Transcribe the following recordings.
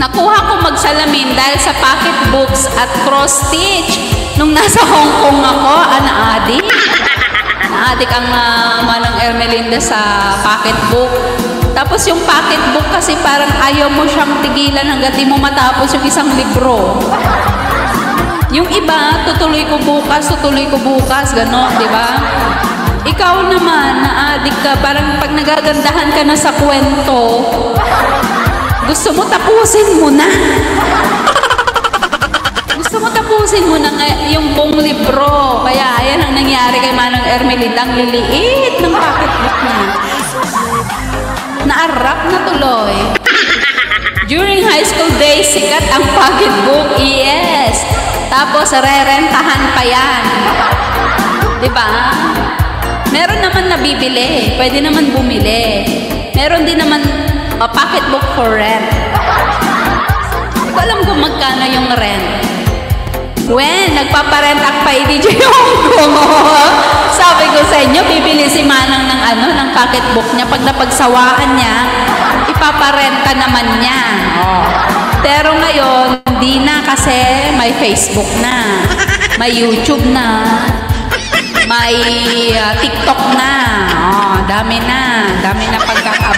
Nakuha ko magsalamin dahil sa pocketbooks at cross-stitch. Nung nasa Hong Kong ako, na-addict. Na-addict ang uh, Manang Ermelinda sa pocketbook. Tapos yung pocketbook kasi parang ayaw mo siyang tigilan hanggat di mo matapos yung isang libro. Yung iba, tutuloy ko bukas, tutuloy ko bukas, gano'n, di ba? Ikaw naman, na-addict ka, parang pag nagagandahan ka na sa kwento, gusto mo tapusin mo na. gusto mo tapusin mo na yung buong libro. Kaya ayan ang nangyari kay Manang Ermelinda, ang liliit ng pocketbook niya. Naarap na tuloy. During high school days, sikat ang pocketbook. Yes. Tapos, rerentahan pa yan. Diba? Meron naman nabibili. Pwede naman bumili. Meron din naman a pocketbook for rent. Hindi ko alam kung magkano yung rent. When nagpaparent ang pa DJ Hongkong, sabi ko sa inyo, bibili si Manang ng ano, ng pocketbook niya. Pag napagsawaan niya, ipaparenta naman niya. Oh. Pero ngayon, hindi na kasi may Facebook na, may YouTube na, may uh, TikTok na.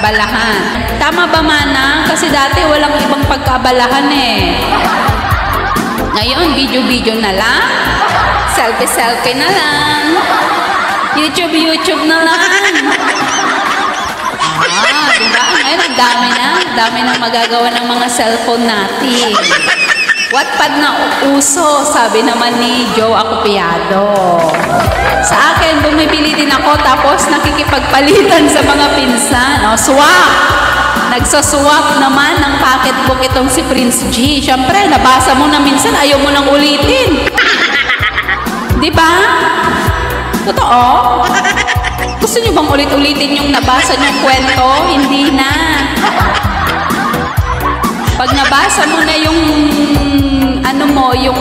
Pagkakabalahan. Tama ba Manang? Kasi dati walang ibang pagkabalahan eh. Ngayon, video-video na lang. Selfie-selfie na lang. YouTube-YouTube na lang. Ah, di ba? Ngayon, ang dami na. dami na magagawa ng mga cellphone natin. Wattpad na uso, sabi naman ni Joe Acopiado. Sa akin, bumibili din ako tapos nakikipagpalitan sa mga pinsan. O, swap! Nagsaswap naman ng pocketbook itong si Prince G. Siyempre, nabasa mo na minsan, ayaw mo nang ulitin. Di ba? Totoo? Gusto niyo bang ulit-ulitin yung nabasa niyong kwento? Hindi na. Pag nabasa mo na yung ano mo, yung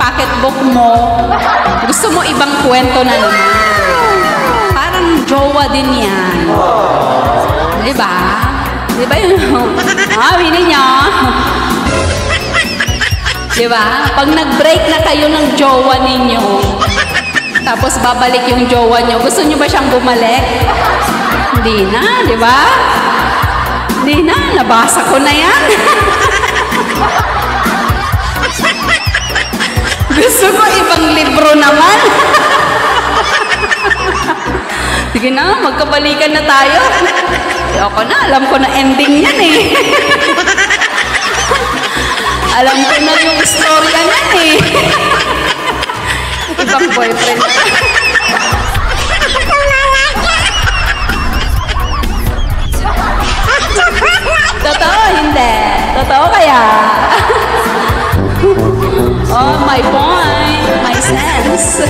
pocketbook mo, gusto mo ibang kwento na naman. Parang jowa din yan. Di ba? Di ba yun? Ah, bini niya. Di ba? Pag nag-break na kayo ng jowa ninyo, tapos babalik yung jowa nyo, gusto nyo ba siyang bumalik? Hindi na, di ba? Hindi na, nabasa ko na yan. gusto ko ibang libro naman. Sige na, magkabalikan na tayo. Ayoko na, alam ko na ending yan eh. alam ko na yung istorya yan eh. Ibang boyfriend. Totoo, hindi. Totoo kaya? oh, my point. My sense.